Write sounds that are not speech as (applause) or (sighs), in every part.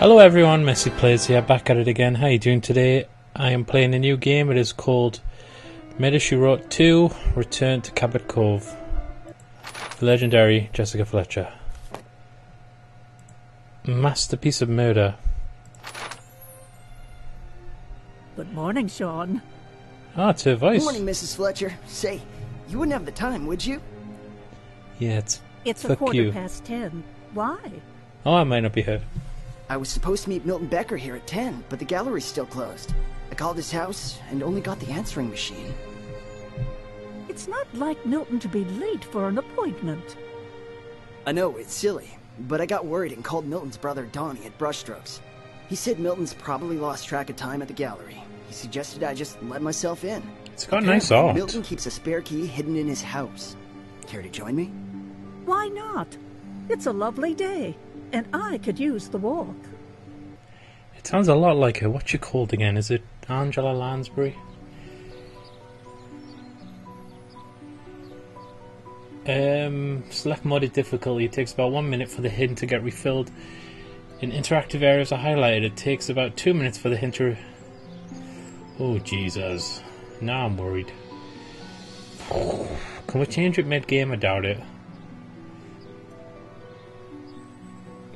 Hello everyone, Messy Plays here, back at it again. How you doing today? I am playing a new game. It is called Murder She Wrote 2, Return to Cabot Cove. The legendary Jessica Fletcher. Masterpiece of murder. Good morning, Sean. Ah, it's her voice. Morning, Mrs. Fletcher. Say, you wouldn't have the time, would you? Yeah, it's... It's a quarter you. past ten. Why? Oh, I might not be her. I was supposed to meet Milton Becker here at 10, but the gallery's still closed. I called his house and only got the answering machine. It's not like Milton to be late for an appointment. I know, it's silly, but I got worried and called Milton's brother Donnie at Brushstrokes. He said Milton's probably lost track of time at the gallery. He suggested I just let myself in. It's got nice Apparently, art. Milton keeps a spare key hidden in his house. Care to join me? Why not? It's a lovely day, and I could use the walk. It sounds a lot like her. What's she called again? Is it Angela Lansbury? Um, select modded difficulty. It takes about one minute for the hint to get refilled. In interactive areas are highlighted. It takes about two minutes for the hint to. Oh Jesus! Now I'm worried. (sighs) Can we change it mid game? I doubt it.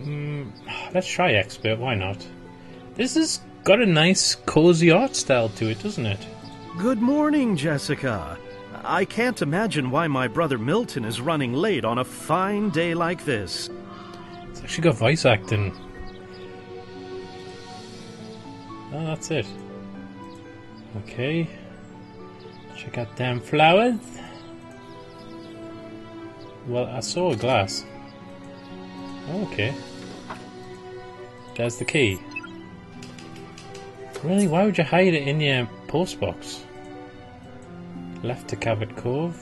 Mm, let's try expert. Why not? This has got a nice, cozy art style to it, doesn't it? Good morning, Jessica. I can't imagine why my brother Milton is running late on a fine day like this. It's actually got voice acting. Oh, that's it. Okay. Check out them flowers. Well, I saw a glass. Okay. There's the key. Really? Why would you hide it in your postbox? Left to Cabot Cove.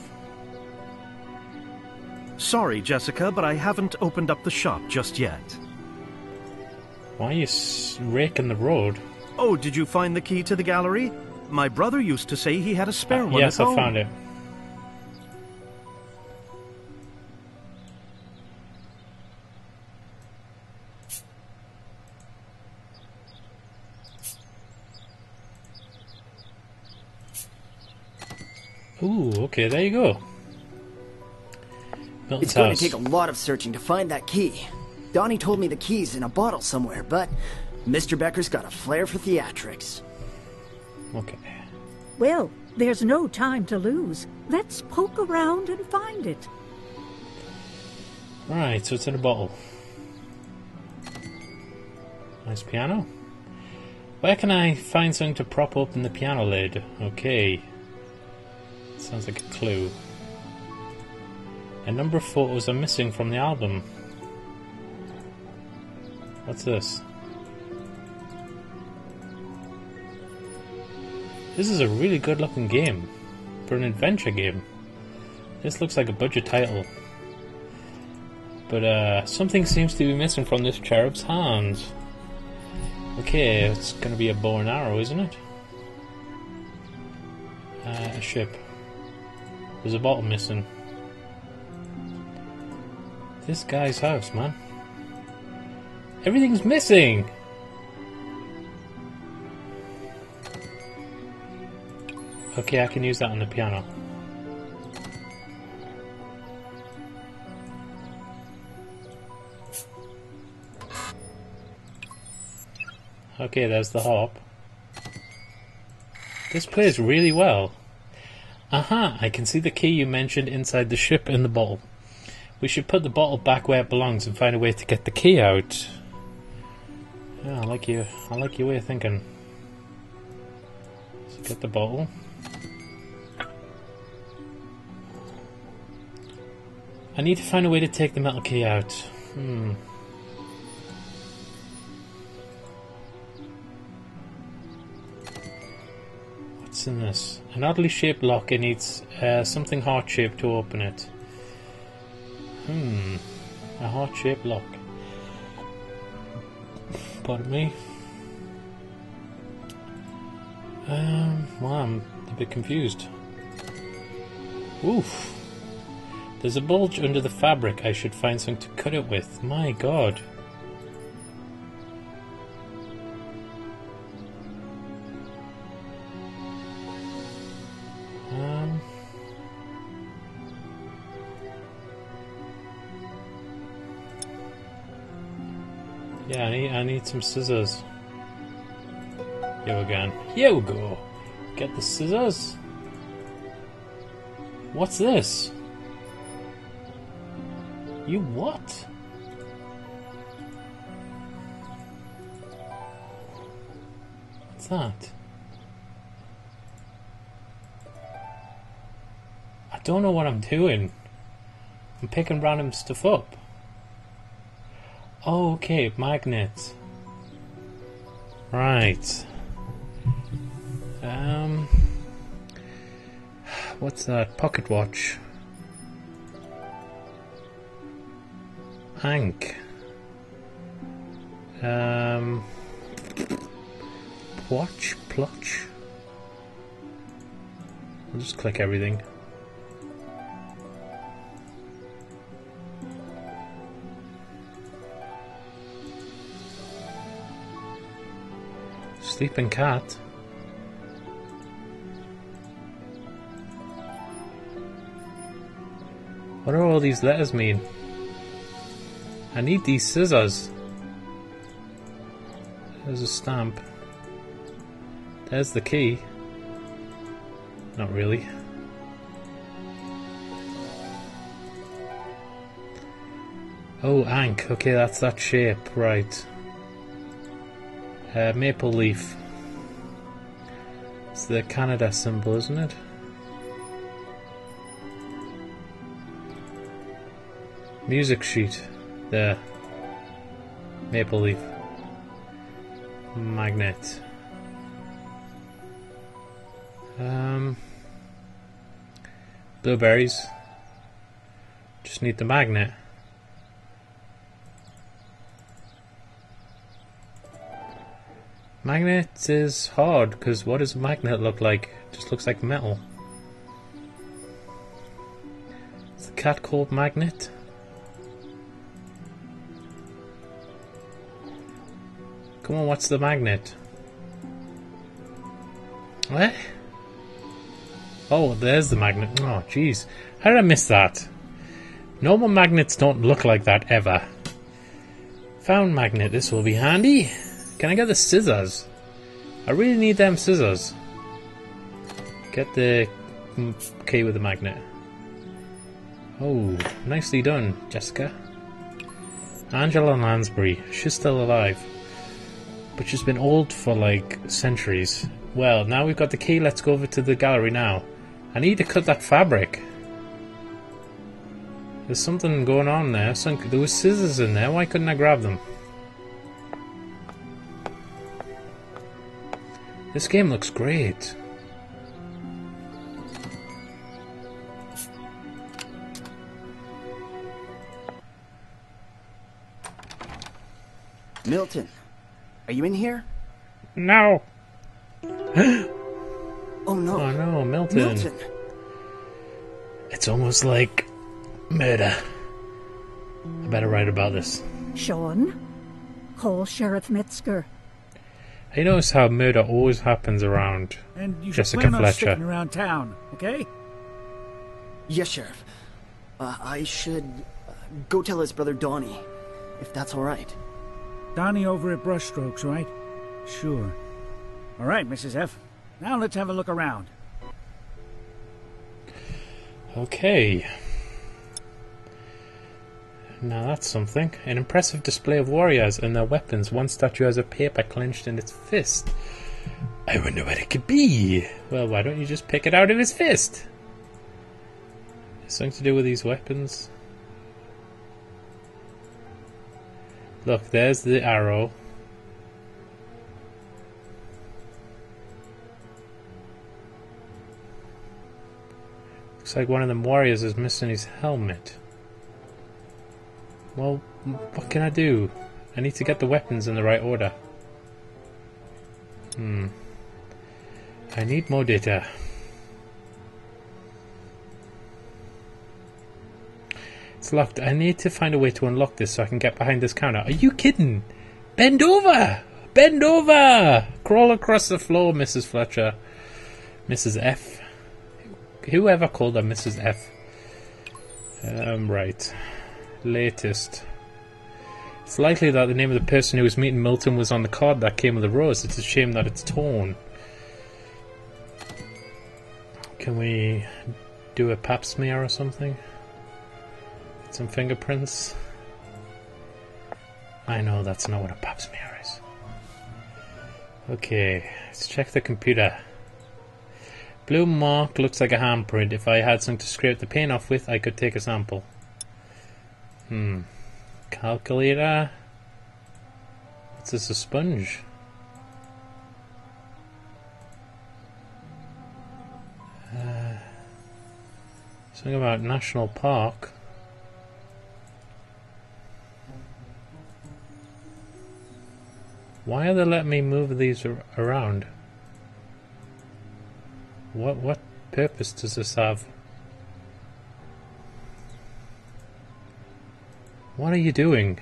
Sorry, Jessica, but I haven't opened up the shop just yet. Why are you s- raking the road? Oh, did you find the key to the gallery? My brother used to say he had a spare uh, one yes, I home. found it. Ooh, okay, there you go. Milton's It's going house. to take a lot of searching to find that key. Donnie told me the key's in a bottle somewhere, but Mr. Becker's got a flair for theatrics. Okay. Well, there's no time to lose. Let's poke around and find it. Right, so it's in a bottle. Nice piano. Where can I find something to prop open the piano lid? Okay. Sounds like a clue. A number of photos are missing from the album. What's this? This is a really good looking game. For an adventure game. This looks like a budget title. But uh, something seems to be missing from this cherub's hands. Okay, it's gonna be a bow and arrow, isn't it? Uh, a ship. There's a bottle missing. This guy's house, man. Everything's missing! Okay, I can use that on the piano. Okay, there's the harp. This plays really well. Aha, I can see the key you mentioned inside the ship in the bottle. We should put the bottle back where it belongs and find a way to get the key out. Yeah, I like you. I like your way of thinking. Let's get the bottle. I need to find a way to take the metal key out. Hmm. This? An oddly shaped lock. It needs uh, something heart shaped to open it. Hmm. A heart shaped lock. Pardon me. Um. Well, I'm a bit confused. Oof. There's a bulge under the fabric. I should find something to cut it with. My god. Need, some scissors. Here we go. Here we go. Get the scissors. What's this? You what? What's that? I don't know what I'm doing. I'm picking random stuff up. Oh, okay, magnets. Right. Um. What's that? Pocket watch. Hank. Um. Watch, plotch. I'll just click everything. Sleeping cat. What do all these letters mean? I need these scissors. There's a stamp. There's the key. Not really. Oh, Ankh. Okay, that's that shape. Right. Uh, maple leaf. It's the Canada symbol, isn't it? Music sheet. There. Maple leaf. Magnet. Um, blueberries. Just need the magnet. Magnet is hard because what does a magnet look like? It just looks like metal. Is the cat called Magnet? Come on, what's the magnet? What? Oh, there's the magnet. Oh, jeez. How did I miss that? Normal magnets don't look like that ever. Found magnet. This will be handy. Can I get the scissors? I really need them scissors. Get the key with the magnet. Oh, nicely done, Jessica. Angela Lansbury. She's still alive. But she's been old for like centuries. Well, now we've got the key, let's go over to the gallery now. I need to cut that fabric. There's something going on there. Some, there was scissors in there. Why couldn't I grab them? This game looks great. Milton, are you in here? No. (gasps) Oh no. Oh no, Milton. Milton. It's almost like murder. I better write about this. Sean, call Sheriff Metzger. I notice how murder always happens around And you Jessica plan on Fletcher. sticking around town, okay? Yes, Sheriff. Uh, I should uh, go tell his brother Donnie, if that's all right. Donnie over at Brushstrokes, right? Sure. All right, Mrs. F. Now let's have a look around. Okay. Now that's something. An impressive display of warriors and their weapons. One statue has a paper clenched in its fist. I wonder what it could be. Well, why don't you just pick it out of his fist? Something to do with these weapons. Look, there's the arrow. Looks like one of them warriors is missing his helmet. Well, what can I do? I need to get the weapons in the right order. Hmm. I need more data. It's locked. I need to find a way to unlock this so I can get behind this counter. Are you kidding? Bend over! Bend over! Crawl across the floor, Mrs. Fletcher. Mrs. F. Whoever called her Mrs. F. Um, right. Latest. It's likely that the name of the person who was meeting Milton was on the card that came with the rose. It's a shame that it's torn. Can we do a pap smear or something? Some fingerprints? I know that's not what a pap smear is. Okay, let's check the computer. Blue mark looks like a handprint. If I had something to scrape the paint off with, I could take a sample. Hmm. Calculator. What's this, a sponge? Uh, something about National Park. Why are they letting me move these ar- around? What what purpose does this have? What are you doing?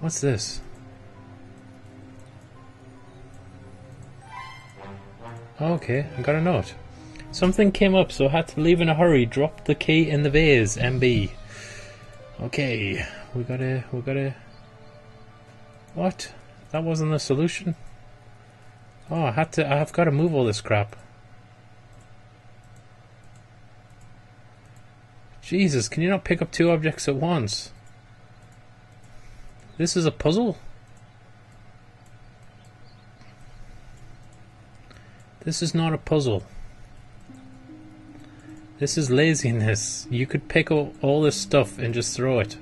What's this? Okay, I got a note. Something came up, so I had to leave in a hurry. Drop the key in the vase, MB. Okay, we gotta, we gotta. What? That wasn't the solution. Oh, I had to. I've got to move all this crap. Jesus, can you not pick up two objects at once? This is a puzzle? This is not a puzzle. This is laziness. You could pick up all this stuff and just throw it.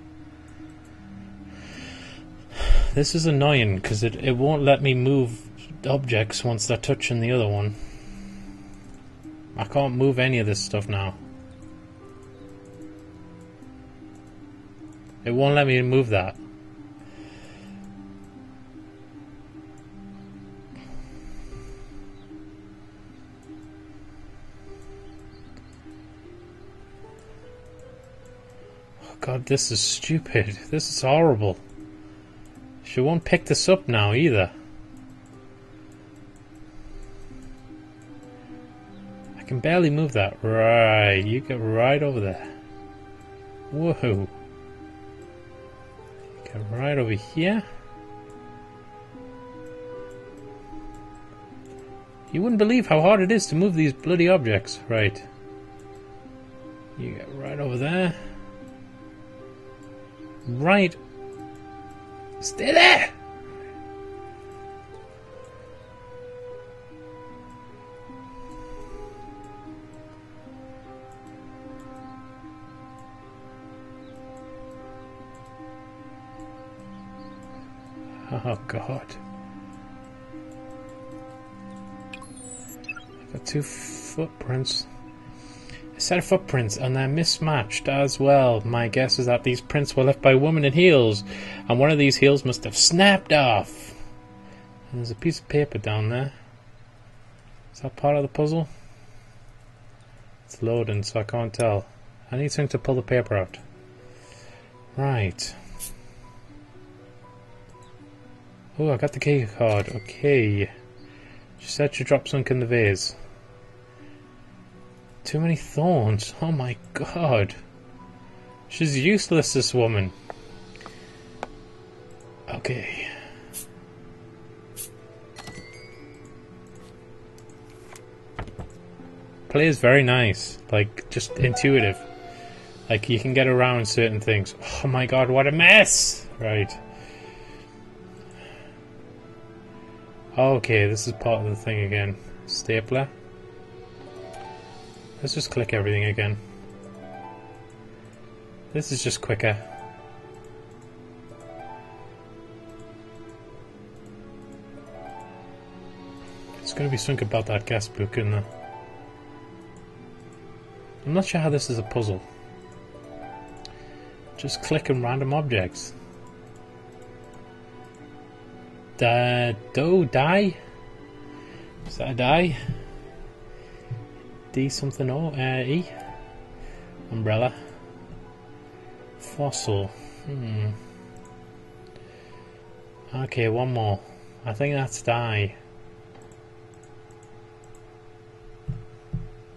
This is annoying because it, it won't let me move objects once they're touching the other one. I can't move any of this stuff now. It won't let me move that. Oh god, this is stupid. (laughs) This is horrible. She won't pick this up now either. I can barely move that. Right, you get right over there. Whoa. Over here. You wouldn't believe how hard it is to move these bloody objects. Right. You get right over there. Right. Stay there! (laughs) Oh god. I've got two footprints. A set of footprints, and they're mismatched as well. My guess is that these prints were left by a woman in heels, and one of these heels must have snapped off. And there's a piece of paper down there. Is that part of the puzzle? It's loading, so I can't tell. I need something to pull the paper out. Right. Oh, I got the key card. Okay. She said she dropped something in the vase. Too many thorns. Oh my god. She's useless, this woman. Okay. Play is very nice. Like, just intuitive. Like, you can get around certain things. Oh my god, what a mess! Right. Okay, this is part of the thing again. Stapler. Let's just click everything again. This is just quicker. It's going to be something about that gas book, isn't there? I'm not sure how this is a puzzle. Just clicking random objects. Da, do, die? Is that a die? D something or uh, E? Umbrella. Fossil. Hmm. Okay, one more. I think that's die.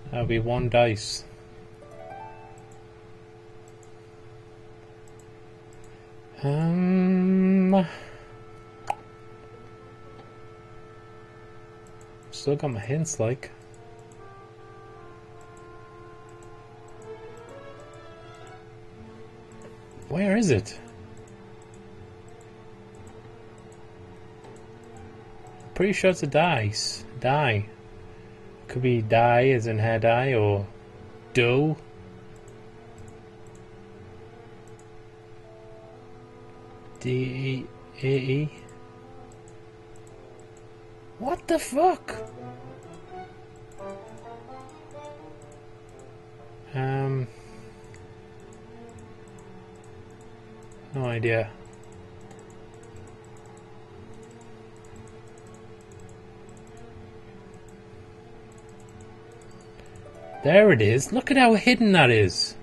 That'll be one dice. Um. Still got my hints, like. Where is it? Pretty sure it's a dice. Die. Could be die as in hair dye or dough. D E A E. The fuck? Um. No idea. There it is. Look at how hidden that is.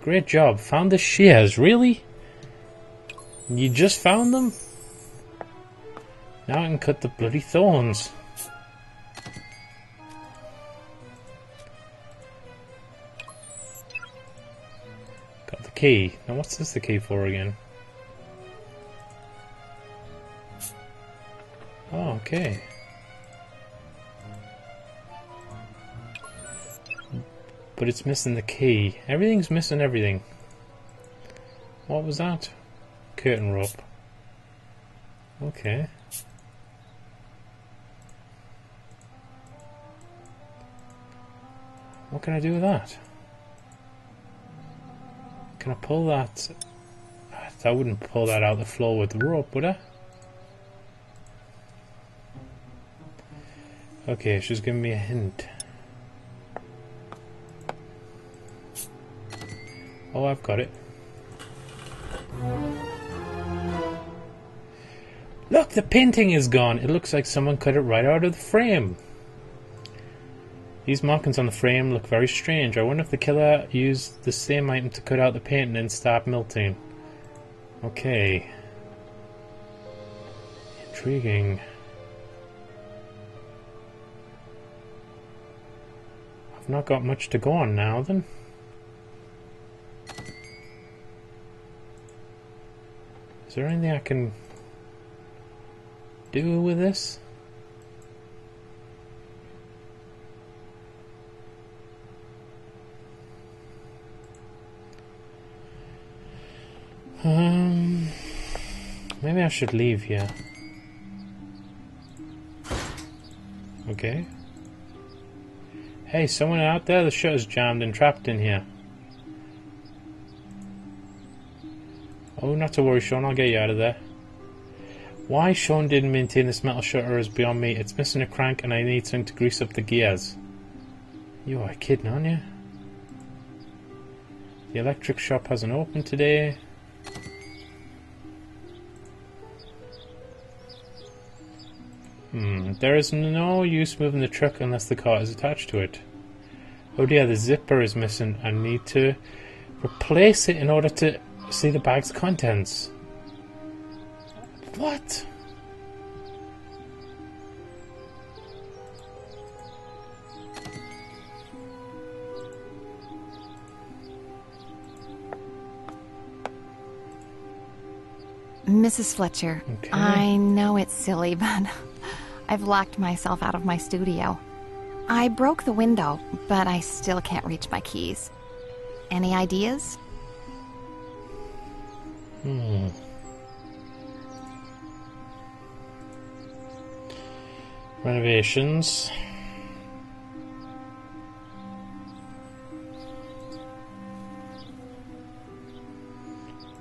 Great job. Found the shears. Really? You just found them? Now I can cut the bloody thorns. Got the key. Now what's this the key for again? Oh, okay. But it's missing the key. Everything's missing everything. What was that? Curtain rope. Okay. Can I do with that? Can I pull that? I wouldn't pull that out the floor with the rope, would I? Okay, she's giving me a hint. Oh, I've got it. Look, the painting is gone. It looks like someone cut it right out of the frame. These markings on the frame look very strange. I wonder if the killer used the same item to cut out the painting and then stop melting. Okay. Intriguing. I've not got much to go on now then. Is there anything I can do with this? Um, maybe I should leave here. Okay. Hey, someone out there, the shutter's jammed and trapped in here. Oh, not to worry, Sean, I'll get you out of there. Why Sean didn't maintain this metal shutter is beyond me. It's missing a crank and I need something to grease up the gears. You are kidding, aren't you? The electric shop hasn't opened today. There is no use moving the truck unless the car is attached to it. Oh dear, the zipper is missing. I need to replace it in order to see the bag's contents. What? Mrs. Fletcher, Okay. I know it's silly, (laughs) but I've locked myself out of my studio. I broke the window, but I still can't reach my keys. Any ideas? Hmm. Renovations.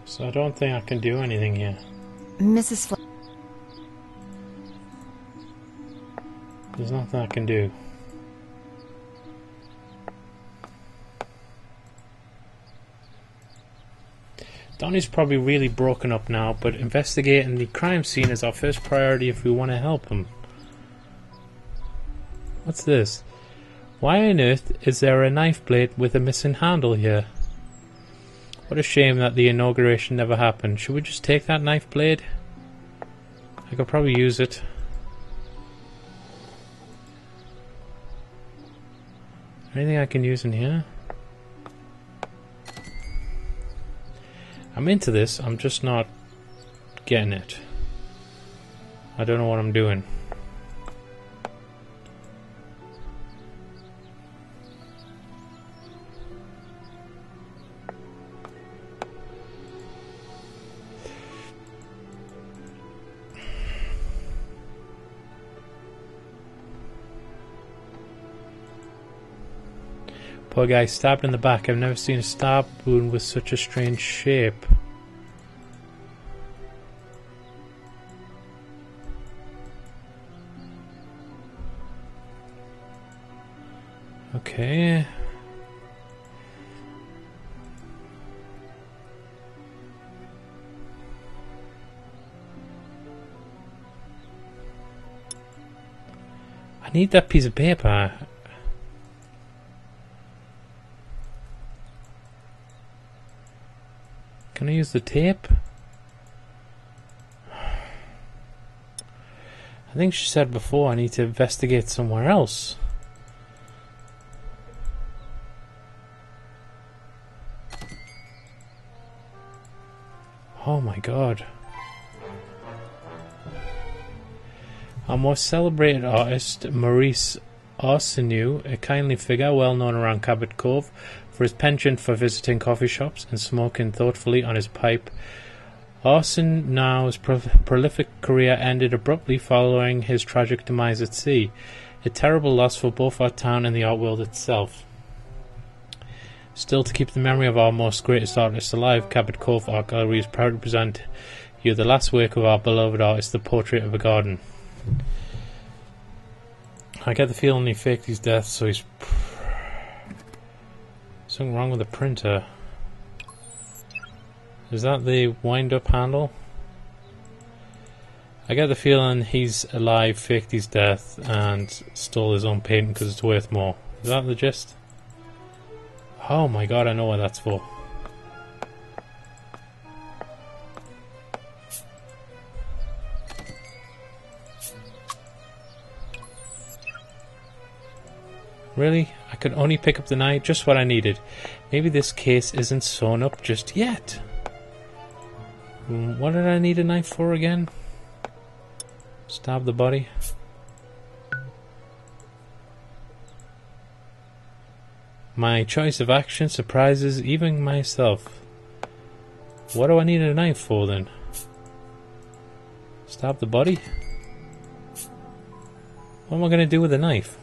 So I don't think I can do anything here. Mrs. Fletcher. Nothing I can do. Donnie's probably really broken up now, but investigating the crime scene is our first priority if we want to help him. What's this? Why on earth is there a knife blade with a missing handle here? What a shame that the inauguration never happened. Should we just take that knife blade? I could probably use it. Anything I can use in here? I'm into this, I'm just not getting it. I don't know what I'm doing. Poor guy stabbed in the back. I've never seen a stab wound with such a strange shape. Okay. I need that piece of paper. Can I use the tape? I think she said before I need to investigate somewhere else. Oh my god. Our most celebrated artist, Maurice Arseneau, a kindly figure well known around Cabot Cove for his penchant for visiting coffee shops and smoking thoughtfully on his pipe. Arseneau's pro- prolific career ended abruptly following his tragic demise at sea, a terrible loss for both our town and the art world itself. Still, to keep the memory of our most greatest artist alive, Cabot Cove Art Gallery is proud to present you the last work of our beloved artist, The Portrait of a Garden. I get the feeling he faked his death, so he's. Something wrong with the printer. Is that the wind up handle? I get the feeling he's alive, faked his death, and stole his own painting because it's worth more. Is that the gist? Oh my god, I know what that's for. Really? I could only pick up the knife, just what I needed. Maybe this case isn't sewn up just yet. Hmm, What did I need a knife for again? Stab the body. My choice of action surprises even myself. What do I need a knife for then? Stab the body? What am I going to do with a knife?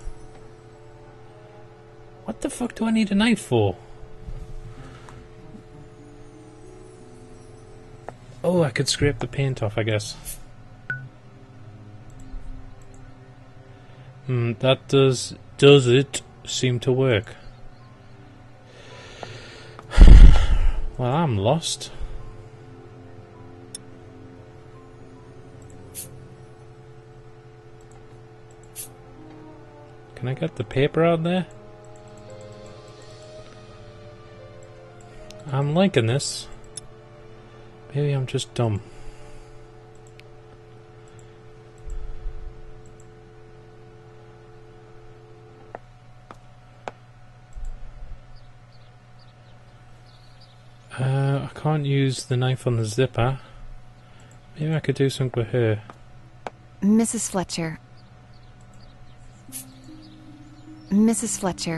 What the fuck do I need a knife for? Oh, I could scrape the paint off, I guess. Hmm, that does does it seem to work? (sighs) Well, I'm lost. Can I get the paper out there? I'm liking this. Maybe I'm just dumb. Uh, I can't use the knife on the zipper. Maybe I could do something with her. Mrs. Fletcher. Mrs. Fletcher.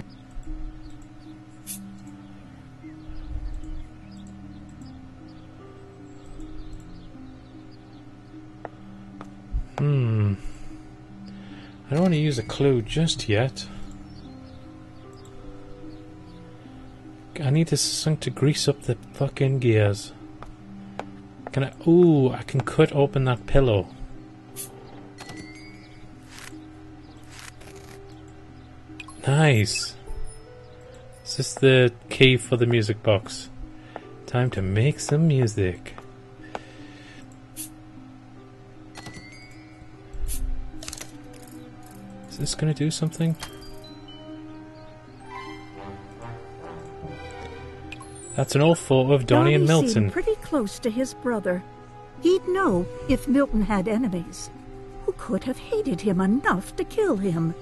Clue just yet. I need to something to grease up the fucking gears. Can I? Ooh, I can cut open that pillow. Nice. Is this the key for the music box? Time to make some music. This gonna do something? That's an old photo of Donnie and Milton. pretty close to his brother. He'd know if Milton had enemies. Who could have hated him enough to kill him?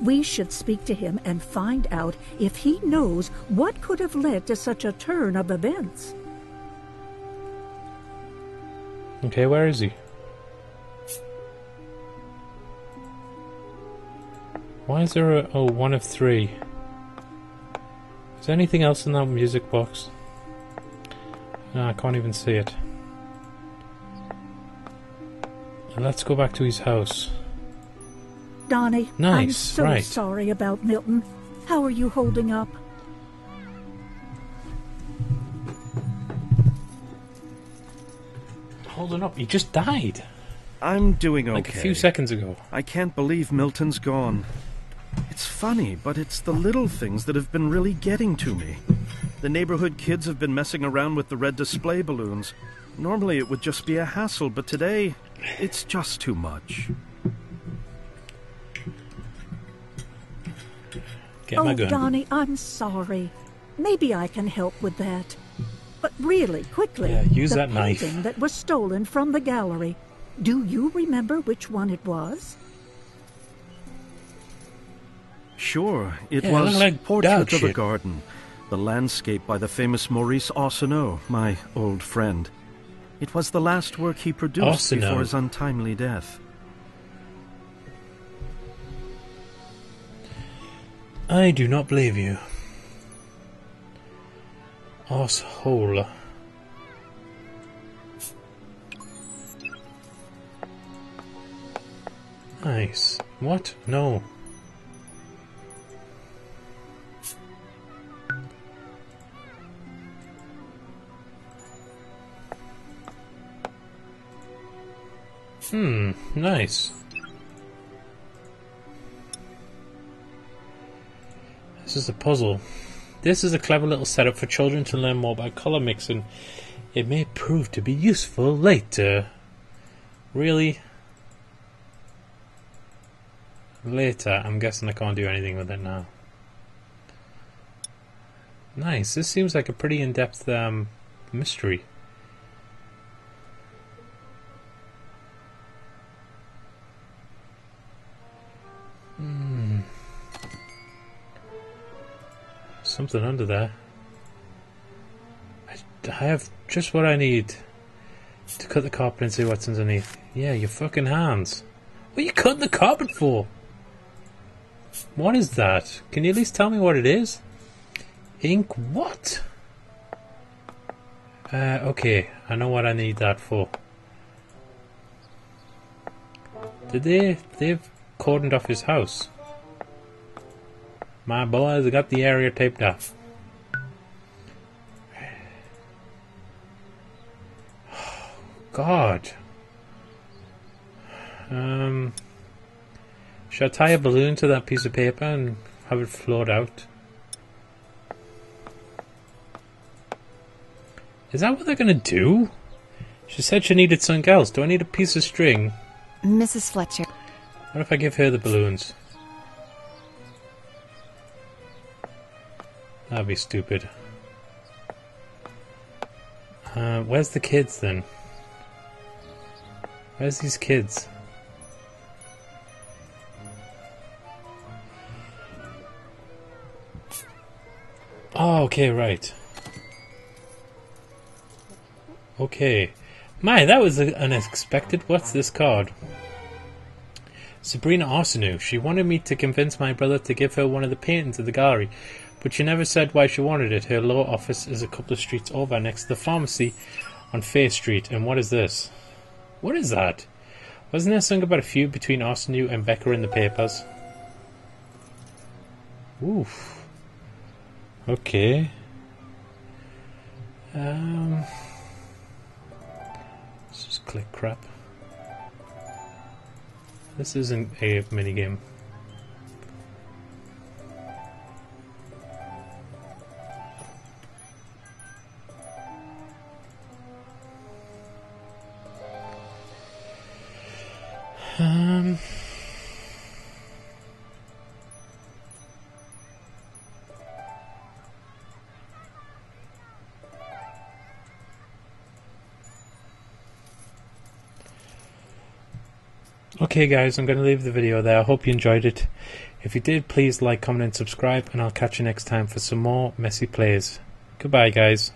We should speak to him and find out if he knows what could have led to such a turn of events. Okay, where is he? Why is there a oh one of three? Is there anything else in that music box? No, I can't even see it. And let's go back to his house. Donnie, I'm so right. sorry about Milton. How are you holding up? Holding up, he just died. I'm doing okay. Like a few seconds ago. I can't believe Milton's gone. It's funny, but it's the little things that have been really getting to me. The neighborhood kids have been messing around with the red display balloons. Normally it would just be a hassle, but today it's just too much. Get oh, my gun. Donnie, I'm sorry. Maybe I can help with that. But really, quickly, Yeah, use the that knife. painting that was stolen from the gallery. Do you remember which one it was? Sure, it Yeah, was looked like Portrait of a. Garden, the landscape by the famous Maurice Arsenault, my old friend. It was the last work he produced Arsenault. before his untimely death. I do not believe you. Asshole. Nice. What? No. Hmm, nice. This is a puzzle. This is a clever little setup for children to learn more about color mixing. It may prove to be useful later. Really? Later. I'm guessing I can't do anything with it now. Nice. This seems like a pretty in-depth um, mystery. Something under there. I, I have just what I need to cut the carpet and see what's underneath. Yeah, your fucking hands. What are you cutting the carpet for? What is that? Can you at least tell me what it is? Ink what? Uh, okay, I know what I need that for. Did they? They've cordoned off his house. My boys got the area taped off. (sighs) God. Um. Should I tie a balloon to that piece of paper and have it float out? Is that what they're gonna do? She said she needed something else. Do I need a piece of string? Mrs. Fletcher, What if I give her the balloons? That'd be stupid. Uh, where's the kids then? Where's these kids? Oh, okay, right. Okay. My, that was unexpected. What's this card? Sabrina Arsenault. She wanted me to convince my brother to give her one of the paintings of the gallery, but she never said why she wanted it. Her law office is a couple of streets over next to the pharmacy on Fair Street. And what is this? What is that? Wasn't there something about a feud between Arsenault and Becker in the papers? Oof. Okay. Um. Let's just click crap. This isn't a minigame. Okay, guys, I'm going to leave the video there. I hope you enjoyed it. If you did, please like, comment, and subscribe, and I'll catch you next time for some more messy plays. Goodbye, guys.